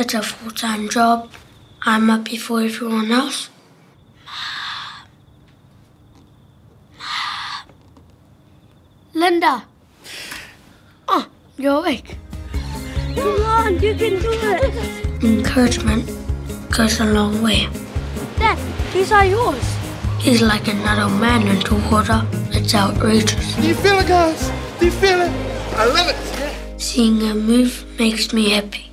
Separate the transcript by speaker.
Speaker 1: It's a full time job. I'm up before everyone else.
Speaker 2: Linda. Oh, you're awake. Come on, you can do it.
Speaker 1: Encouragement goes a long way.
Speaker 2: Dad, these are yours.
Speaker 1: He's like another man into water. It's outrageous.
Speaker 3: Do you feel it, guys? Do you feel it? I love it.
Speaker 1: Seeing him move makes me happy.